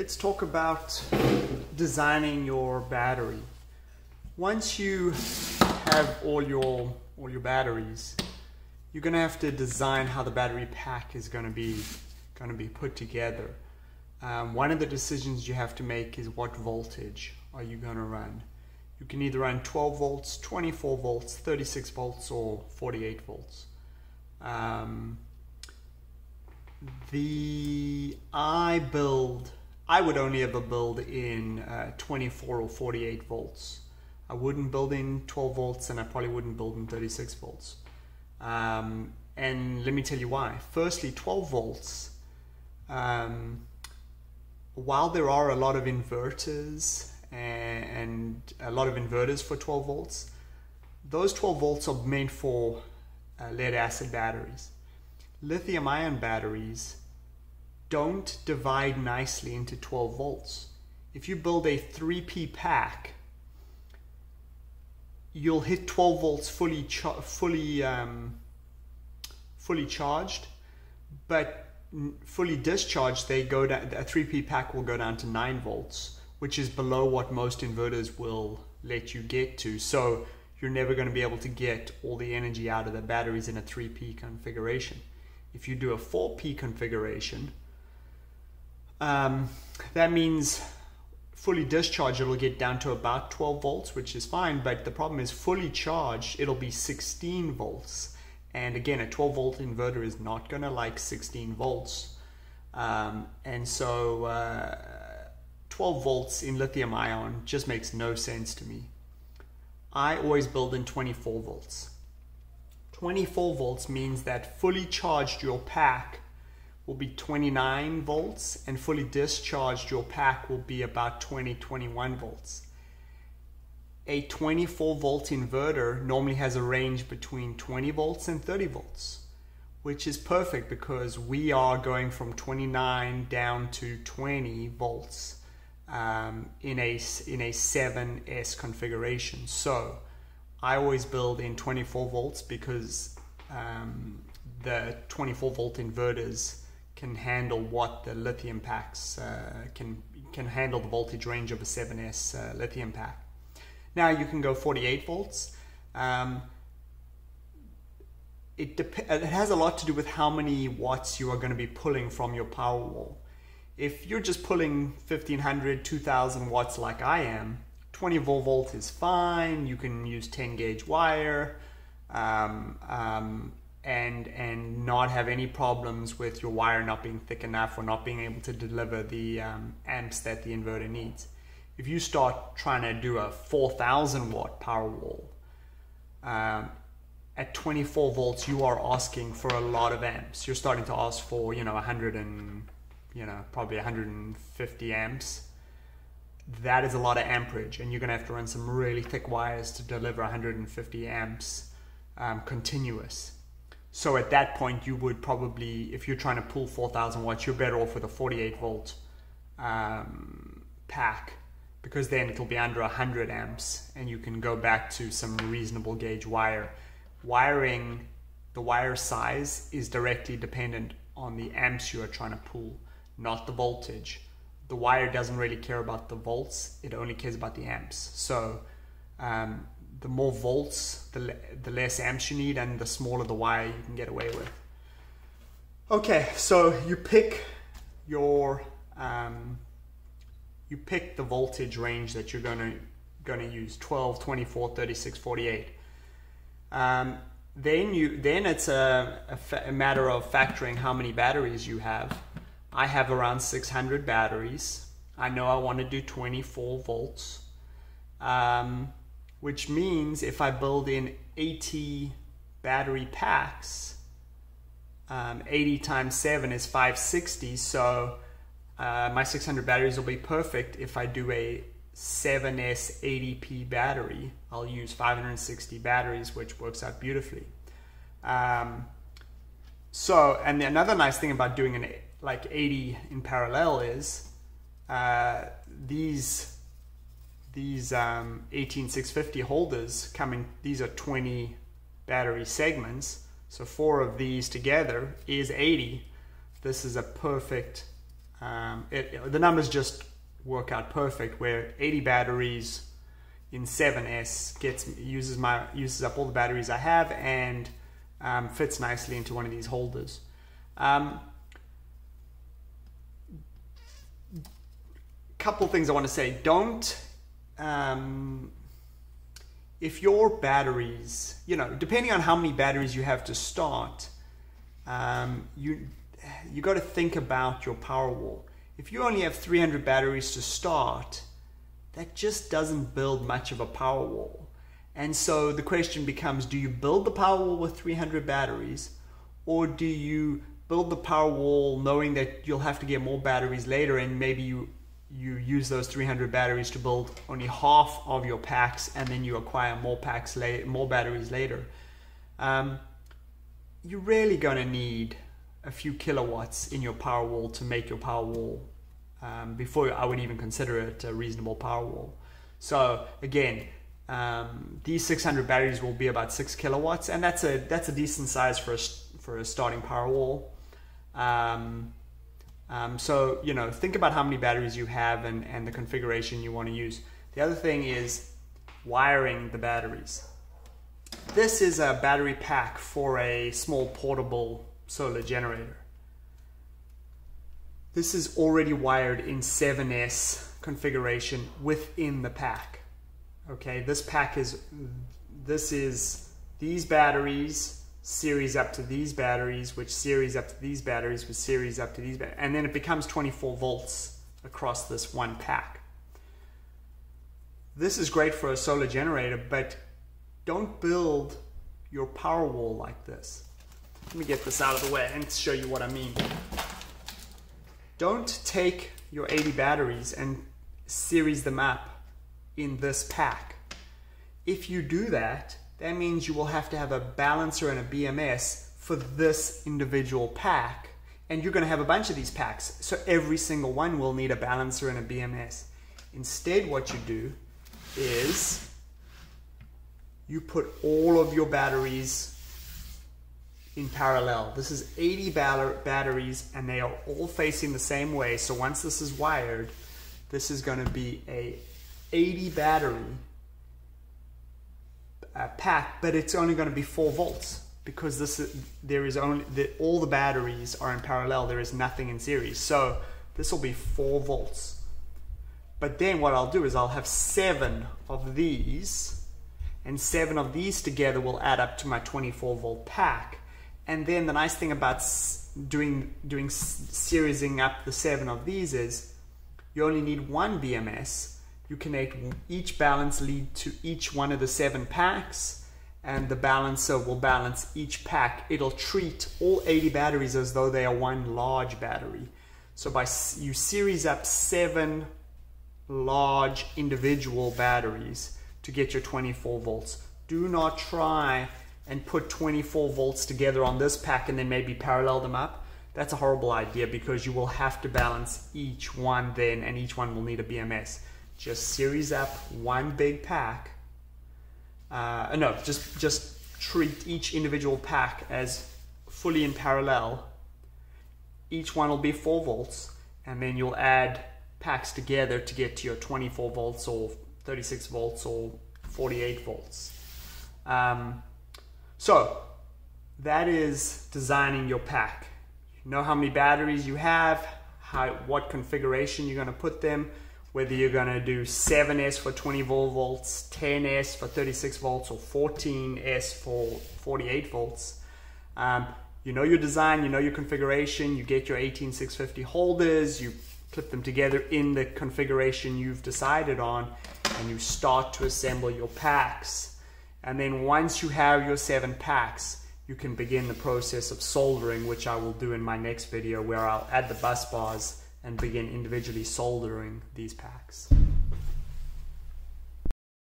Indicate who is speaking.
Speaker 1: let's talk about designing your battery. Once you have all your all your batteries, you're going to have to design how the battery pack is going to be to be put together. Um, one of the decisions you have to make is what voltage are you going to run. You can either run 12 volts, 24 volts, 36 volts, or 48 volts. Um, the I build, I would only ever build in uh, 24 or 48 volts. I wouldn't build in 12 volts and I probably wouldn't build in 36 volts. Um, and let me tell you why. Firstly, 12 volts, um, while there are a lot of inverters and, a lot of inverters for 12 volts, those 12 volts are meant for uh, lead acid batteries. Lithium ion batteries don't divide nicely into 12 volts. If you build a 3P pack, you'll hit 12 volts fully fully um, fully charged, but fully discharged they go down. A 3P pack will go down to 9 volts, which is below what most inverters will let you get to. So you're never going to be able to get all the energy out of the batteries in a 3P configuration. If you do a 4P configuration, um, that means fully discharged it'll get down to about 12 volts which is fine but the problem is fully charged it'll be 16 volts. And again a 12 volt inverter is not going to like 16 volts. Um, and so uh, 12 volts in lithium ion just makes no sense to me. I always build in 24 volts. 24 volts means that fully charged your pack will be 29 volts and fully discharged your pack will be about 20 21 volts. A 24 volt inverter normally has a range between 20 volts and 30 volts which is perfect because we are going from 29 down to 20 volts um, in a in a 7s configuration. So I always build in 24 volts because um, the 24 volt inverters can handle what the lithium packs uh, can can handle the voltage range of a 7S uh, lithium pack. Now you can go 48 volts. Um, it, dep- it has a lot to do with how many watts you are going to be pulling from your power wall. If you're just pulling 1500, 2000 watts like I am, 24 volt is fine. You can use 10 gauge wire. Um, um, and and not have any problems with your wire not being thick enough or not being able to deliver the um, amps that the inverter needs. If you start trying to do a 4,000 watt power wall um, at 24 volts, you are asking for a lot of amps. You're starting to ask for you know 100 and you know probably 150 amps. That is a lot of amperage, and you're going to have to run some really thick wires to deliver 150 amps um, continuous so at that point, you would probably, if you're trying to pull 4,000 watts, you're better off with a 48 volt um, pack because then it'll be under 100 amps and you can go back to some reasonable gauge wire. Wiring, the wire size is directly dependent on the amps you are trying to pull, not the voltage. The wire doesn't really care about the volts, it only cares about the amps. So um, the more volts, the, the less amps you need, and the smaller the wire you can get away with. Okay, so you pick your um, you pick the voltage range that you're gonna gonna use 12, 24, 36, 48. Um, then you then it's a, a, a, matter of factoring how many batteries you have. I have around 600 batteries. I know I want to do 24 volts. Um, which means if I build in 80 battery packs, um, 80 times 7 is 560. So uh, my 600 batteries will be perfect if I do a 7S 80P battery. I'll use 560 batteries, which works out beautifully. Um, so, and another nice thing about doing an like 80 in parallel is uh, these these um, 18650 holders coming, these are 20 battery segments. So four of these together is 80. This is a perfect Um, it, the numbers just work out perfect where 80 batteries in 7S gets uses my uses up all the batteries I have and um, fits nicely into one of these holders. Um, couple things I want to say. Don't um, if your batteries, you know, depending on how many batteries you have to start, um, you you got to think about your power wall. If you only have 300 batteries to start, that just doesn't build much of a power wall. And so the question becomes do you build the power wall with 300 batteries or do you build the power wall knowing that you'll have to get more batteries later and maybe you you use those 300 batteries to build only half of your packs and then you acquire more packs later, more batteries later. Um, you're really going to need a few kilowatts in your power wall to make your power wall um, before I would even consider it a reasonable power wall. So again, um, these 600 batteries will be about six kilowatts, and that's a that's a decent size for a, for a starting power wall. Um, um, so you know, think about how many batteries you have and, and the configuration you want to use. The other thing is wiring the batteries. This is a battery pack for a small portable solar generator. This is already wired in 7S configuration within the pack. Okay, this pack is, this is these batteries series up to these batteries, which series up to these batteries, which series up to these batteries, and then it becomes 24 volts across this one pack. This is great for a solar generator, but don't build your power wall like this. Let me get this out of the way and show you what I mean. Don't take your 80 batteries and series them up in this pack. If you do that, that means you will have to have a balancer and a BMS for this individual pack. And you're going to have a bunch of these packs. So every single one will need a balancer and a BMS. Instead, what you do is you put all of your batteries in parallel. This is 80 batteries and they are all facing the same way. So once this is wired, this is going to be a 80 battery uh, pack, but it's only going to be 4 volts because this is, there is only the, all the batteries are in parallel. There is nothing in series. So this will be 4 volts. But then what I'll do is I'll have 7 of these and 7 of these together will add up to my 24 volt pack. And then the nice thing about doing, doing seriesing up the seven of these is you only need one BMS. You connect each balance lead to each one of the seven packs and the balancer will balance each pack. It'll treat all 80 batteries as though they are one large battery. So by you series up seven large individual batteries to get your 24 volts. Do not try and put 24 volts together on this pack and then maybe parallel them up, that's a horrible idea because you will have to balance each one then and each one will need a BMS. Just series up one big pack. Uh, no, just, just treat each individual pack as fully in parallel. Each one will be 4 volts and then you'll add packs together to get to your 24 volts or 36 volts or 48 volts. Um, so that is designing your pack. You know how many batteries you have, how, what configuration you're going to put them, whether you're going to do 7S for 24 volts, 10S for 36 volts, or 14S for 48 volts. Um, you know your design, you know your configuration, you get your 18650 holders, you clip them together in the configuration you've decided on, and you start to assemble your packs. And then once you have your seven packs, you can begin the process of soldering, which I will do in my next video where I'll add the bus bars and begin individually soldering these packs.